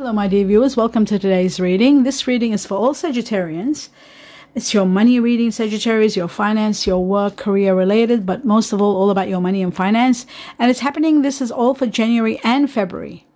Hello, my dear viewers. Welcome to today's reading. This reading is for all Sagittarians. It's your money reading, Sagittarius, your finance, your work, career related, but most of all, all about your money and finance. And it's happening, this is all for January and February,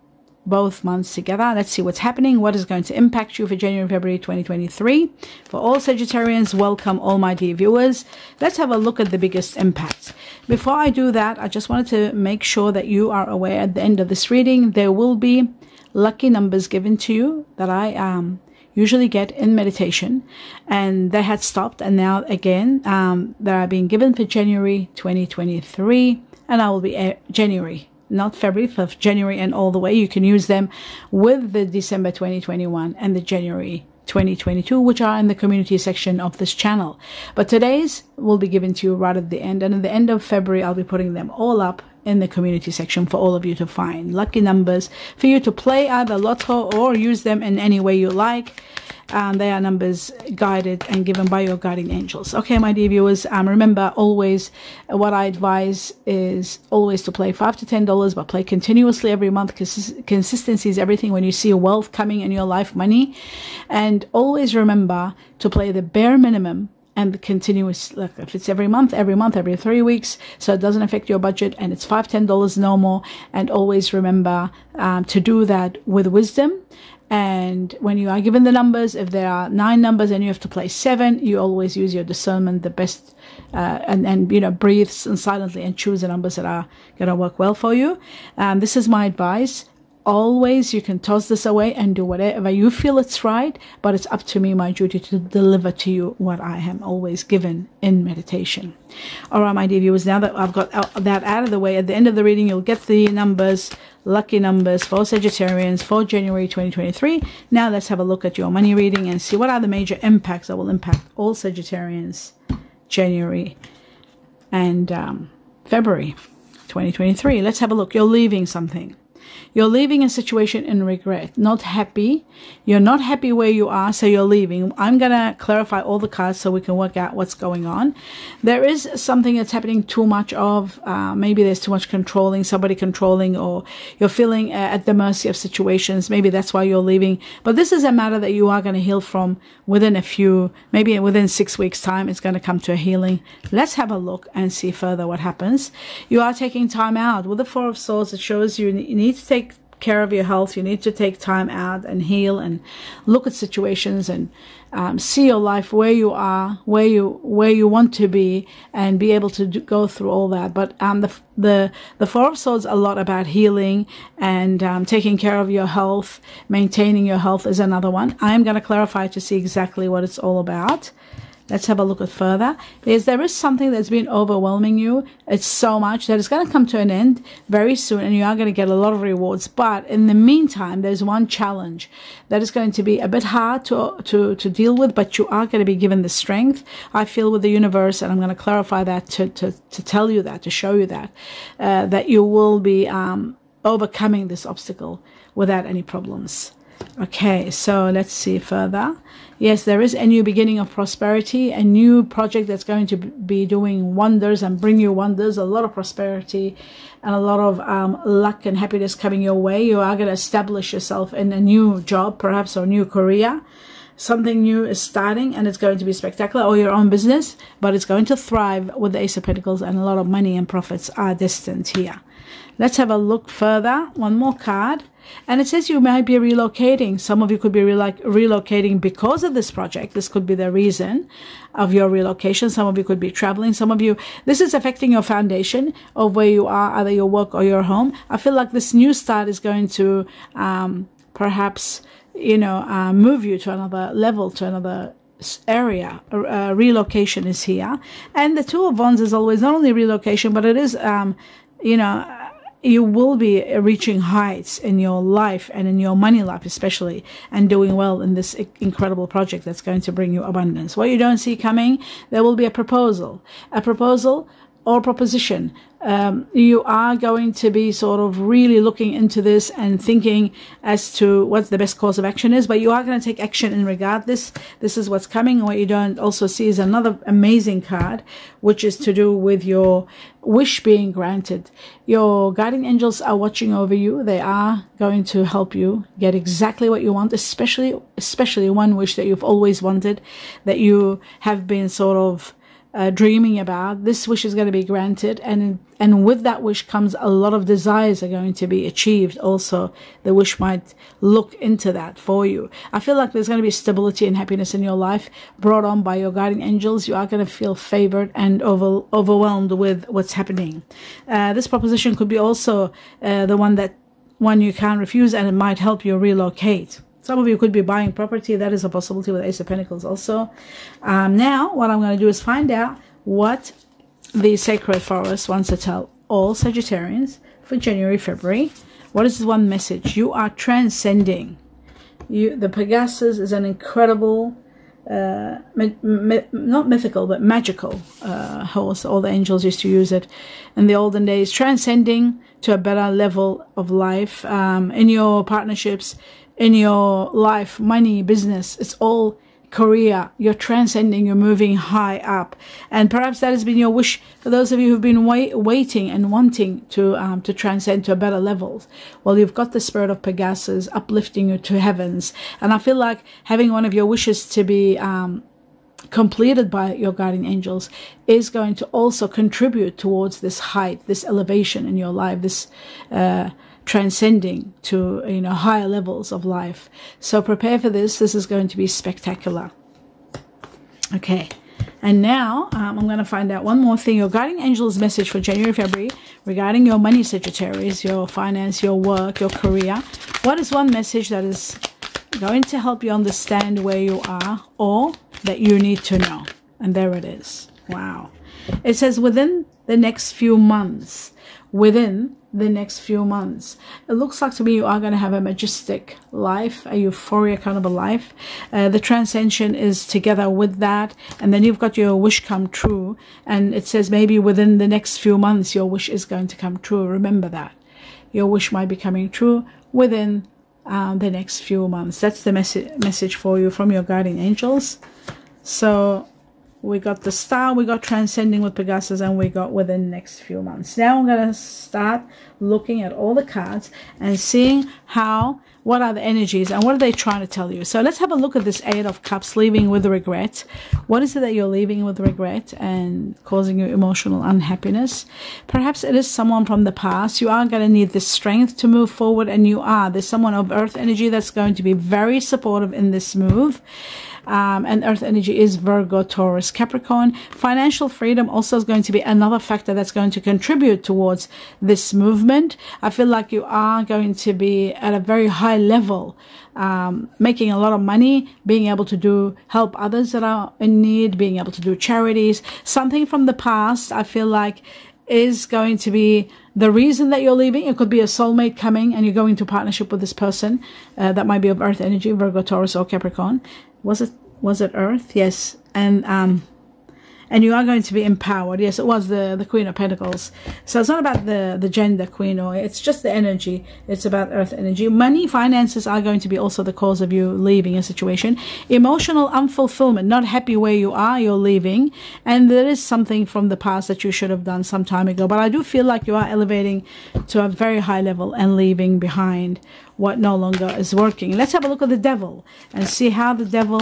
both months together. Let's see what's happening, what is going to impact you for January and February 2023. For all Sagittarians, welcome, all my dear viewers. Let's have a look at the biggest impacts. Before I do that, I just wanted to make sure that you are aware at the end of this reading, there will be lucky numbers given to you that I um, usually get in meditation. And they had stopped. And now again, um, they are being given for January 2023. And I will be uh, January, not February, for January and all the way. You can use them with the December 2021 and the January 2022, which are in the community section of this channel. But today's will be given to you right at the end. And at the end of February, I'll be putting them all up in the community section for all of you to find. Lucky numbers for you to play either lotto or use them in any way you like. And they are numbers guided and given by your guardian angels. Okay my dear viewers um, remember always uh, what i advise is always to play five to ten dollars but play continuously every month. Because consistency is everything when you see wealth coming in your life money. And always remember to play the bare minimum and continuous like if it's every month every month every three weeks so it doesn't affect your budget and it's five ten dollars no more. And always remember um, to do that with wisdom. And when you are given the numbers if there are nine numbers and you have to play seven you always use your discernment the best uh, and and you know breathe silently and choose the numbers that are going to work well for you. Um, this is my advice always you can toss this away and do whatever you feel it's right but it's up to me my duty to deliver to you what i am always given in meditation. All right my dear viewers now that i've got that out of the way at the end of the reading you'll get the numbers lucky numbers for sagittarians for january 2023 now let's have a look at your money reading and see what are the major impacts that will impact all sagittarians january and um, february 2023 let's have a look. You're leaving something you're leaving a situation in regret, not happy. You're not happy where you are, so you're leaving. I'm going to clarify all the cards so we can work out what's going on. There is something that's happening too much of. Uh, maybe there's too much controlling, somebody controlling, or you're feeling uh, at the mercy of situations. Maybe that's why you're leaving. But this is a matter that you are going to heal from within a few, maybe within six weeks' time. It's going to come to a healing. Let's have a look and see further what happens. You are taking time out. With the Four of Swords, it shows you need to take care of your health. You need to take time out and heal and look at situations and um, see your life where you are, where you where you want to be, and be able to do, go through all that. But um, the the the Four of Swords a lot about healing and um, taking care of your health, maintaining your health is another one. I'm going to clarify to see exactly what it's all about. Let's have a look at further. Because there is something that's been overwhelming you. It's so much that it's going to come to an end very soon and you are going to get a lot of rewards. But in the meantime, there's one challenge that is going to be a bit hard to, to, to deal with, but you are going to be given the strength, I feel, with the universe. And I'm going to clarify that to, to, to tell you that, to show you that, uh, that you will be um, overcoming this obstacle without any problems. Okay, so let's see further. Yes, there is a new beginning of prosperity, a new project that's going to be doing wonders and bring you wonders, a lot of prosperity and a lot of um, luck and happiness coming your way. You are going to establish yourself in a new job, perhaps, or new career. Something new is starting and it's going to be spectacular, or your own business, but it's going to thrive with the Ace of Pentacles and a lot of money and profits are destined here. Let's have a look further. One more card. And it says you might be relocating. Some of you could be re relocating because of this project. This could be the reason of your relocation. Some of you could be traveling. Some of you, this is affecting your foundation of where you are, either your work or your home. I feel like this new start is going to um, perhaps, you know, uh, move you to another level, to another area uh, relocation is here and the two of wands is always not only relocation but it is um you know you will be reaching heights in your life and in your money life especially and doing well in this incredible project that's going to bring you abundance. What you don't see coming there will be a proposal. A proposal or proposition. Um, you are going to be sort of really looking into this and thinking as to what the best course of action is, but you are going to take action in regard this. This is what's coming. What you don't also see is another amazing card, which is to do with your wish being granted. Your guiding angels are watching over you. They are going to help you get exactly what you want, especially, especially one wish that you've always wanted, that you have been sort of uh, dreaming about. This wish is going to be granted, and and with that wish comes a lot of desires are going to be achieved. Also, the wish might look into that for you. I feel like there's going to be stability and happiness in your life brought on by your guiding angels. You are going to feel favored and over, overwhelmed with what's happening. Uh, this proposition could be also uh, the one that one you can't refuse, and it might help you relocate. Some of you could be buying property. That is a possibility with Ace of Pentacles also. Um, now, what I'm going to do is find out what the Sacred Forest wants to tell all Sagittarians for January, February. What is this one message? You are transcending. You, the Pegasus is an incredible, uh, not mythical, but magical uh, horse. All the angels used to use it in the olden days. Transcending to a better level of life um, in your partnerships, in your life, money, business. It's all career. You're transcending, you're moving high up. And perhaps that has been your wish for those of you who've been wait, waiting and wanting to, um, to transcend to a better level. Well, you've got the spirit of Pegasus uplifting you to heavens. And I feel like having one of your wishes to be, um, completed by your guardian angels is going to also contribute towards this height, this elevation in your life, this, uh, transcending to you know higher levels of life so prepare for this this is going to be spectacular okay and now um, I'm going to find out one more thing. Your guiding angel's message for January, February regarding your money, Sagittarius, your finance, your work, your career. What is one message that is going to help you understand where you are or that you need to know? And there it is. Wow. It says within the next few months, within the next few months. It looks like to me you are going to have a majestic life, a euphoria kind of a life. Uh, the transcension is together with that. And then you've got your wish come true. And it says maybe within the next few months, your wish is going to come true. Remember that. Your wish might be coming true within um, the next few months. That's the message message for you from your guardian angels. So we got the star, we got transcending with Pegasus, and we got within the next few months. Now I'm going to start looking at all the cards and seeing how, what are the energies and what are they trying to tell you. So let's have a look at this Eight of Cups, leaving with regret. What is it that you're leaving with regret and causing you emotional unhappiness? Perhaps it is someone from the past. You are going to need the strength to move forward, and you are. There's someone of earth energy that's going to be very supportive in this move um, and earth energy is Virgo, Taurus, Capricorn. Financial freedom also is going to be another factor that's going to contribute towards this movement. I feel like you are going to be at a very high level, um, making a lot of money, being able to do help others that are in need, being able to do charities. Something from the past, I feel like is going to be the reason that you're leaving. It could be a soulmate coming and you're going to partnership with this person uh, that might be of earth energy, Virgo, Taurus, or Capricorn was it was it Earth? Yes, and um, and you are going to be empowered. Yes, it was the the Queen of Pentacles. So it's not about the the gender queen or it's just the energy. It's about Earth energy. Money, finances are going to be also the cause of you leaving a situation. Emotional unfulfillment, not happy where you are, you're leaving, and there is something from the past that you should have done some time ago. But I do feel like you are elevating to a very high level and leaving behind what no longer is working. Let's have a look at the devil and see how the devil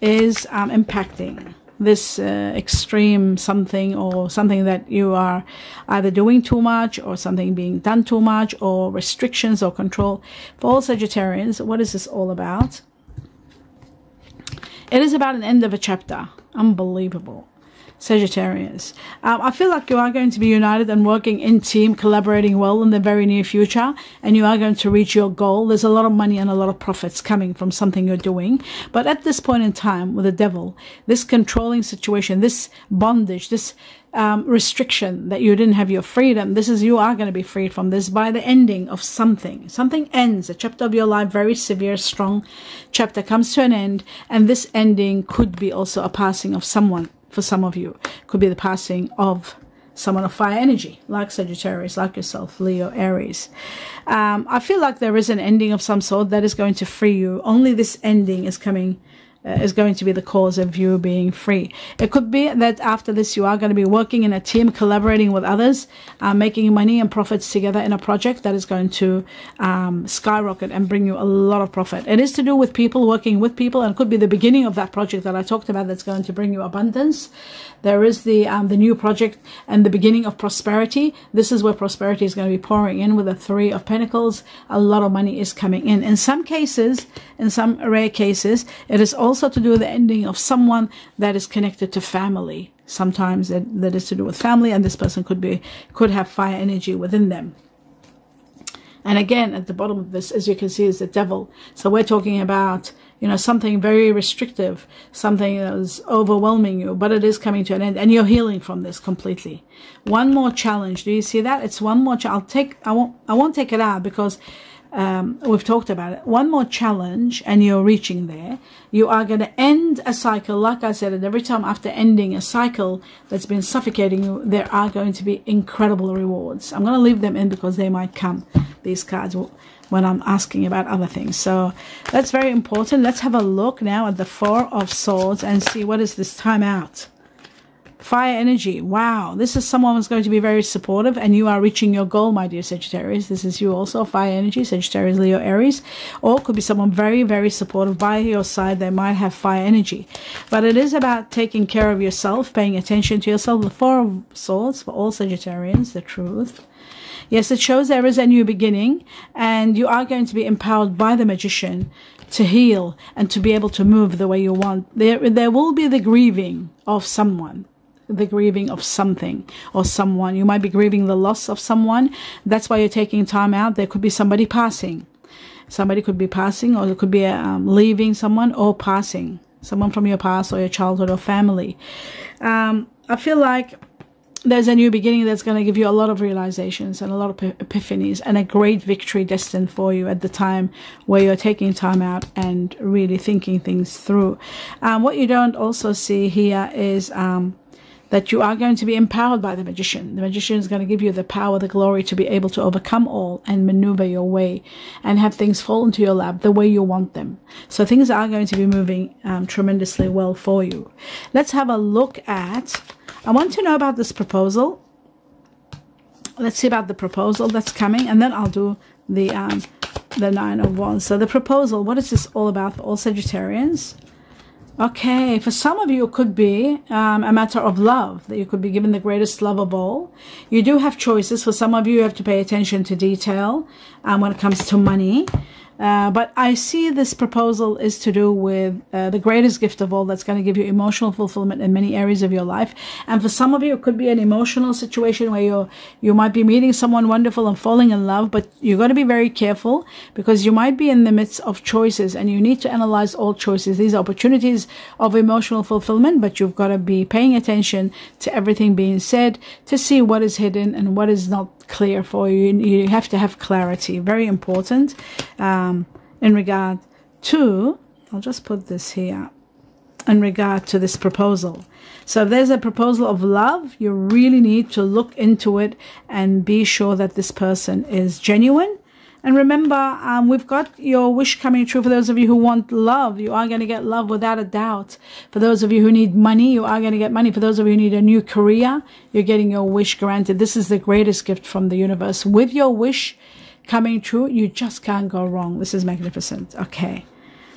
is um, impacting this uh, extreme something or something that you are either doing too much or something being done too much or restrictions or control. For all Sagittarians, what is this all about? It is about an end of a chapter. Unbelievable. Sagittarius. Um, I feel like you are going to be united and working in team, collaborating well in the very near future, and you are going to reach your goal. There's a lot of money and a lot of profits coming from something you're doing. But at this point in time with the devil, this controlling situation, this bondage, this um, restriction that you didn't have your freedom. This is you are going to be freed from this by the ending of something. Something ends. A chapter of your life, very severe, strong chapter, comes to an end, and this ending could be also a passing of someone for some of you. Could be the passing of someone of fire energy, like Sagittarius, like yourself, Leo, Aries. Um, I feel like there is an ending of some sort that is going to free you. Only this ending is coming is going to be the cause of you being free. It could be that after this, you are going to be working in a team, collaborating with others, uh, making money and profits together in a project that is going to um, skyrocket and bring you a lot of profit. It is to do with people, working with people, and could be the beginning of that project that I talked about that's going to bring you abundance. There is the um, the new project and the beginning of prosperity. This is where prosperity is going to be pouring in with the Three of Pentacles. A lot of money is coming in. In some cases, in some rare cases, it is also to do with the ending of someone that is connected to family. Sometimes that, that is to do with family, and this person could be could have fire energy within them. And again, at the bottom of this, as you can see, is the devil. So we're talking about you know, something very restrictive, something that is overwhelming you, but it is coming to an end and you're healing from this completely. One more challenge. Do you see that? It's one more, I'll take, I won't, I won't take it out because um, we've talked about it. One more challenge and you're reaching there. You are going to end a cycle. Like I said, and every time after ending a cycle that's been suffocating you, there are going to be incredible rewards. I'm going to leave them in because they might come. These cards when I'm asking about other things. So that's very important. Let's have a look now at the Four of Swords and see what is this time out. Fire energy. Wow. This is someone who's going to be very supportive and you are reaching your goal, my dear Sagittarius. This is you also. Fire energy, Sagittarius, Leo, Aries. Or could be someone very, very supportive by your side. They might have fire energy. But it is about taking care of yourself, paying attention to yourself. The Four of Swords for all Sagittarians, the truth. Yes, it shows there is a new beginning and you are going to be empowered by the magician to heal and to be able to move the way you want. There, there will be the grieving of someone the grieving of something or someone. You might be grieving the loss of someone. That's why you're taking time out. There could be somebody passing. Somebody could be passing or it could be um, leaving someone or passing. Someone from your past or your childhood or family. Um, I feel like there's a new beginning that's going to give you a lot of realizations and a lot of epiphanies and a great victory destined for you at the time where you're taking time out and really thinking things through. Um, what you don't also see here is um, that you are going to be empowered by the magician. The magician is going to give you the power, the glory to be able to overcome all and maneuver your way and have things fall into your lap the way you want them. So things are going to be moving um, tremendously well for you. Let's have a look at I want to know about this proposal. Let's see about the proposal that's coming, and then I'll do the um, the Nine of Wands. So the proposal, what is this all about for all Sagittarians? Okay, for some of you, it could be um, a matter of love, that you could be given the greatest love of all. You do have choices. For some of you, you have to pay attention to detail um, when it comes to money. Uh, but I see this proposal is to do with uh, the greatest gift of all that's going to give you emotional fulfillment in many areas of your life. And for some of you, it could be an emotional situation where you you might be meeting someone wonderful and falling in love, but you got to be very careful because you might be in the midst of choices and you need to analyze all choices. These are opportunities of emotional fulfillment, but you've got to be paying attention to everything being said to see what is hidden and what is not clear for you. You have to have clarity. Very important um, in regard to, I'll just put this here, in regard to this proposal. So if there's a proposal of love, you really need to look into it and be sure that this person is genuine and remember, um, we've got your wish coming true for those of you who want love. You are going to get love without a doubt. For those of you who need money, you are going to get money. For those of you who need a new career, you're getting your wish granted. This is the greatest gift from the universe. With your wish coming true, you just can't go wrong. This is magnificent. Okay.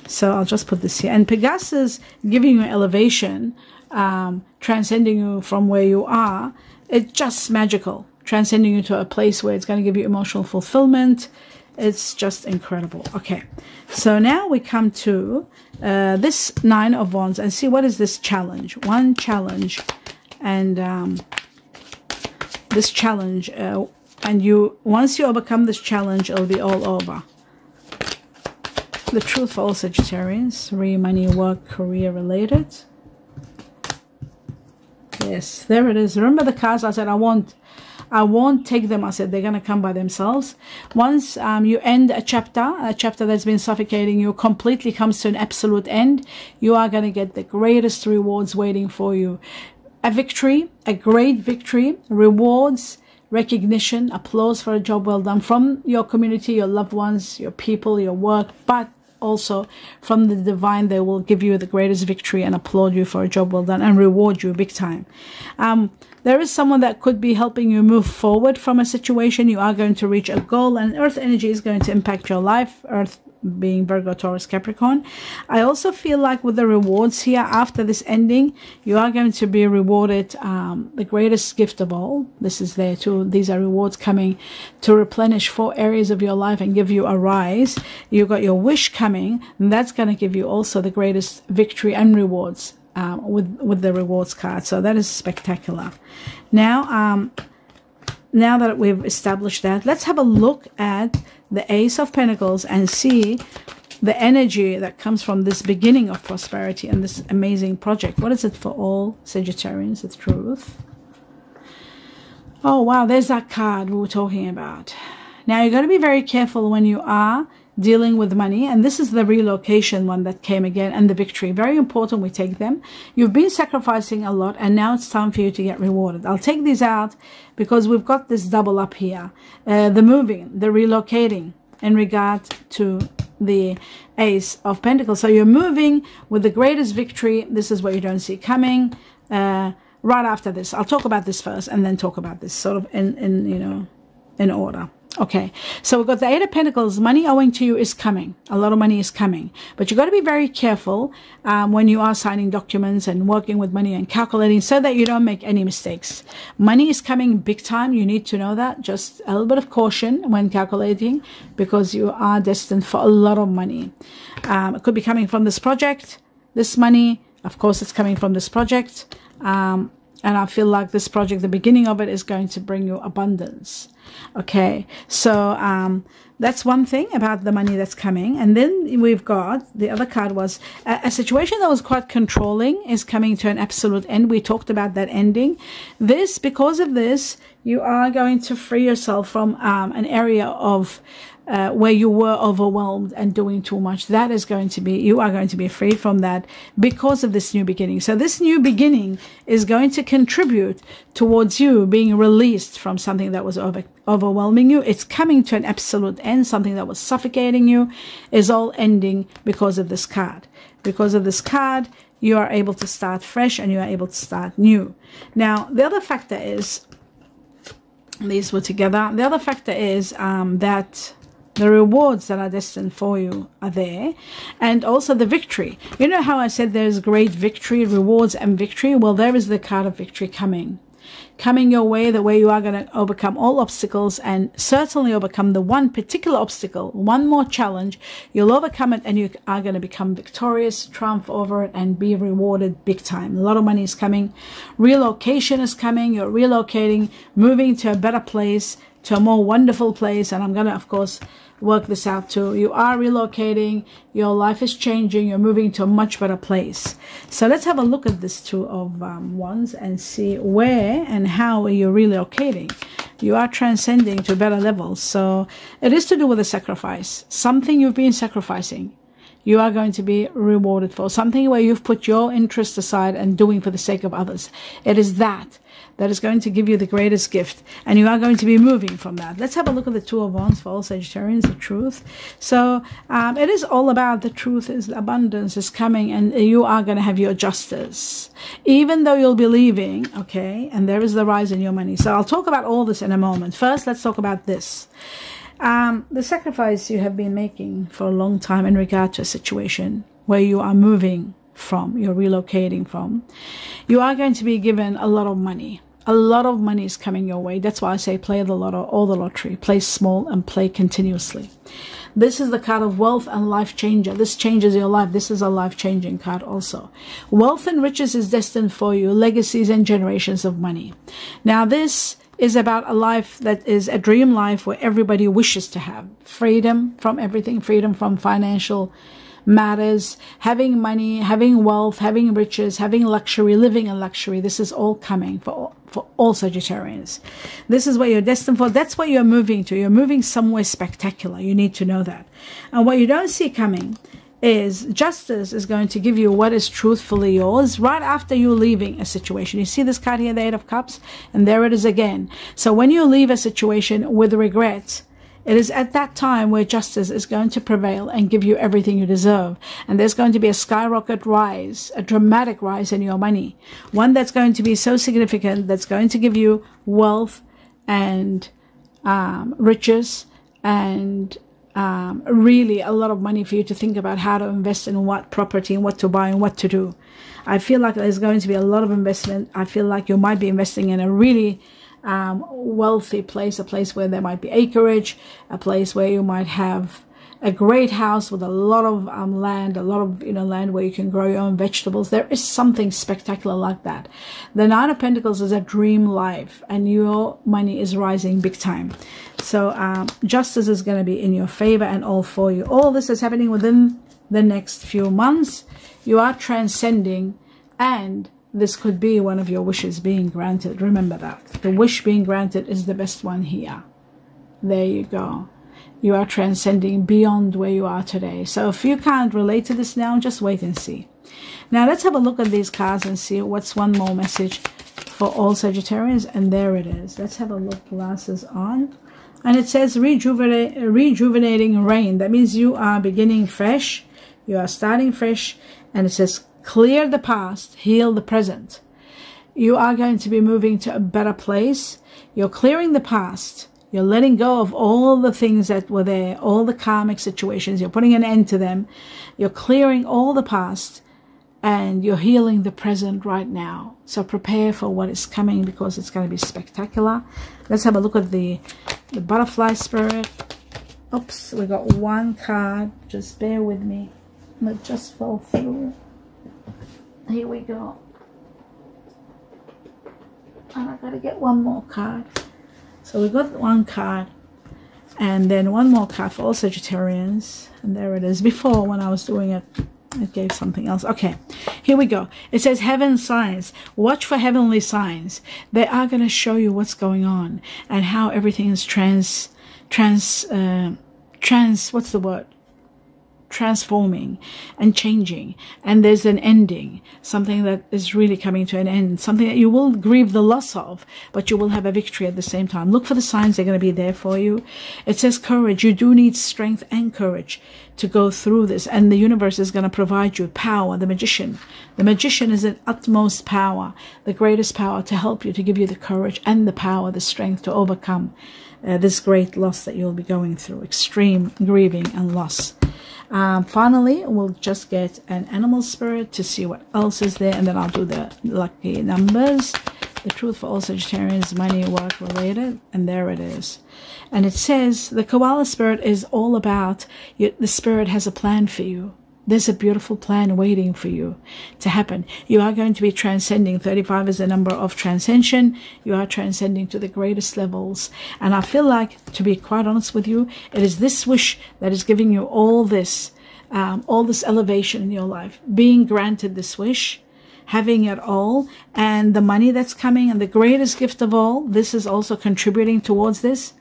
So I'll just put this here. And Pegasus giving you elevation, um, transcending you from where you are. It's just magical. Transcending you to a place where it's going to give you emotional fulfillment it's just incredible. Okay, so now we come to uh, this Nine of Wands and see what is this challenge. One challenge and um, this challenge uh, and you once you overcome this challenge it'll be all over. The truth for all Sagittarians, three money, work, career related. Yes, there it is. Remember the cards I said I want I won't take them. I said they're going to come by themselves. Once um, you end a chapter, a chapter that's been suffocating you completely comes to an absolute end, you are going to get the greatest rewards waiting for you. a victory, a great victory, rewards, recognition, applause for a job well done from your community, your loved ones, your people, your work, but also from the divine, they will give you the greatest victory and applaud you for a job well done and reward you big time. Um, there is someone that could be helping you move forward from a situation. You are going to reach a goal, and Earth energy is going to impact your life. Earth being Virgo, Taurus, Capricorn. I also feel like with the rewards here after this ending, you are going to be rewarded um, the greatest gift of all. This is there too. These are rewards coming to replenish four areas of your life and give you a rise. You've got your wish coming, and that's going to give you also the greatest victory and rewards um, with with the rewards card. So that is spectacular. Now, um, now that we've established that, let's have a look at the Ace of Pentacles and see the energy that comes from this beginning of prosperity and this amazing project. What is it for all Sagittarians? It's truth. Oh, wow, there's that card we were talking about. Now, you've got to be very careful when you are dealing with money. And this is the relocation one that came again and the victory. Very important we take them. You've been sacrificing a lot and now it's time for you to get rewarded. I'll take these out because we've got this double up here. Uh, the moving, the relocating in regard to the Ace of Pentacles. So you're moving with the greatest victory. This is what you don't see coming. Uh, right after this, I'll talk about this first and then talk about this sort of in, in you know, in order. Okay, so we've got the Eight of Pentacles. Money owing to you is coming. A lot of money is coming. But you've got to be very careful um, when you are signing documents and working with money and calculating so that you don't make any mistakes. Money is coming big time. You need to know that. Just a little bit of caution when calculating because you are destined for a lot of money. Um, it could be coming from this project, this money. Of course, it's coming from this project. Um, and I feel like this project, the beginning of it is going to bring you abundance. Okay, so um, that's one thing about the money that's coming. And then we've got the other card was a, a, situation that was quite controlling is coming to an absolute end. We talked about that ending. This, because of this, you are going to free yourself from um, an area of uh, where you were overwhelmed and doing too much. That is going to be, you are going to be free from that because of this new beginning. So this new beginning is going to contribute towards you being released from something that was over, overwhelming you. It's coming to an absolute end. Something that was suffocating you is all ending because of this card. Because of this card, you are able to start fresh and you are able to start new. Now, the other factor is, these were together. The other factor is um, that the rewards that are destined for you are there and also the victory. You know how i said there's great victory rewards and victory? Well there is the card of victory coming coming your way the way you are going to overcome all obstacles and certainly overcome the one particular obstacle one more challenge. You'll overcome it and you are going to become victorious triumph over it and be rewarded big time. A lot of money is coming. Relocation is coming. You're relocating moving to a better place to a more wonderful place. And I'm going to, of course, work this out too. You are relocating. Your life is changing. You're moving to a much better place. So let's have a look at this two of um, wands and see where and how you're relocating. You are transcending to better levels. So it is to do with a sacrifice. Something you've been sacrificing you are going to be rewarded for something where you've put your interest aside and doing for the sake of others. It is that that is going to give you the greatest gift. And you are going to be moving from that. Let's have a look at the Two of Wands for all Sagittarians, the truth. So um, it is all about the truth is abundance is coming and you are going to have your justice. Even though you'll be leaving, okay, and there is the rise in your money. So I'll talk about all this in a moment. First, let's talk about this. Um, the sacrifice you have been making for a long time in regard to a situation where you are moving from, you're relocating from, you are going to be given a lot of money a lot of money is coming your way. That's why I say play the lotto or the lottery. Play small and play continuously. This is the card of wealth and life changer. This changes your life. This is a life changing card also. Wealth and riches is destined for you, legacies and generations of money. Now, this is about a life that is a dream life where everybody wishes to have freedom from everything, freedom from financial matters, having money, having wealth, having riches, having luxury, living in luxury. This is all coming for all, for all Sagittarians. This is what you're destined for. That's what you're moving to. You're moving somewhere spectacular. You need to know that. And what you don't see coming is justice is going to give you what is truthfully yours right after you leaving a situation. You see this card here, the Eight of Cups, and there it is again. So when you leave a situation with regret, it is at that time where justice is going to prevail and give you everything you deserve. And there's going to be a skyrocket rise, a dramatic rise in your money. One that's going to be so significant that's going to give you wealth and um, riches and um, really a lot of money for you to think about how to invest in what property and what to buy and what to do. I feel like there's going to be a lot of investment. I feel like you might be investing in a really um, wealthy place, a place where there might be acreage, a place where you might have a great house with a lot of um, land, a lot of you know land where you can grow your own vegetables. There is something spectacular like that. The Nine of Pentacles is a dream life, and your money is rising big time. So um, justice is going to be in your favor and all for you. All this is happening within the next few months. You are transcending, and this could be one of your wishes being granted. Remember that the wish being granted is the best one here. There you go you are transcending beyond where you are today. So if you can't relate to this now, just wait and see. Now let's have a look at these cards and see what's one more message for all Sagittarians. And there it is. Let's have a look. Glasses on. And it says rejuvenate, rejuvenating rain. That means you are beginning fresh. You are starting fresh. And it says clear the past, heal the present. You are going to be moving to a better place. You're clearing the past you're letting go of all the things that were there, all the karmic situations. You're putting an end to them. You're clearing all the past and you're healing the present right now. So prepare for what is coming because it's going to be spectacular. Let's have a look at the, the butterfly spirit. Oops, we got one card. Just bear with me. It just fell through. Here we go. And I gotta get one more card. So we got one card and then one more card for all Sagittarians. And there it is. Before, when I was doing it, it gave something else. Okay, here we go. It says heaven signs. Watch for heavenly signs. They are going to show you what's going on and how everything is trans, trans, uh, trans, what's the word? Transforming and changing. And there's an ending something that is really coming to an end something that you will grieve the loss of but you will have a victory at the same time. Look for the signs they're going to be there for you. It says courage. You do need strength and courage to go through this and the universe is going to provide you power. The magician the magician is an utmost power the greatest power to help you to give you the courage and the power the strength to overcome uh, this great loss that you'll be going through. Extreme grieving and loss um, finally, we'll just get an animal spirit to see what else is there, and then I'll do the lucky numbers. The truth for all Sagittarians, money, work related, and there it is. And it says the koala spirit is all about you, the spirit has a plan for you. There's a beautiful plan waiting for you to happen. You are going to be transcending. 35 is the number of transcension. You are transcending to the greatest levels. And I feel like, to be quite honest with you, it is this wish that is giving you all this, um, all this elevation in your life. Being granted this wish, having it all, and the money that's coming, and the greatest gift of all, this is also contributing towards this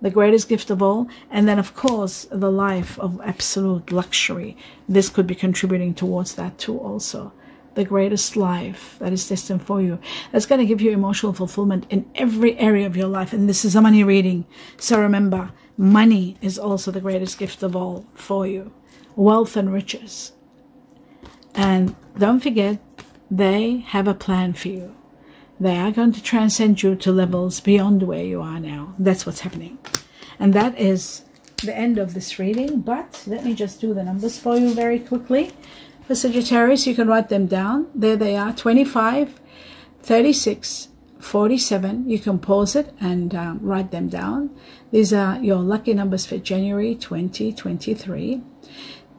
the greatest gift of all. And then, of course, the life of absolute luxury. This could be contributing towards that too, also. The greatest life that is destined for you. That's going to give you emotional fulfillment in every area of your life. And this is a money reading. So remember, money is also the greatest gift of all for you. Wealth and riches. And don't forget, they have a plan for you. They are going to transcend you to levels beyond where you are now. That's what's happening. And that is the end of this reading. But let me just do the numbers for you very quickly. For Sagittarius, you can write them down. There they are, 25, 36, 47. You can pause it and um, write them down. These are your lucky numbers for January 2023.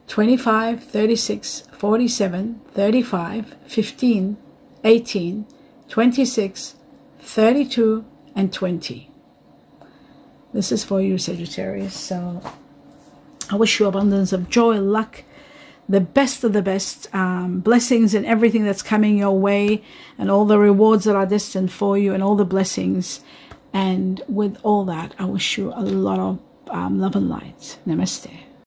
25, 36, 47, 35, 15, 18, 26, 32, and 20. This is for you, Sagittarius. So I wish you abundance of joy, luck, the best of the best, um, blessings and everything that's coming your way, and all the rewards that are destined for you, and all the blessings. And with all that, I wish you a lot of um, love and light. Namaste.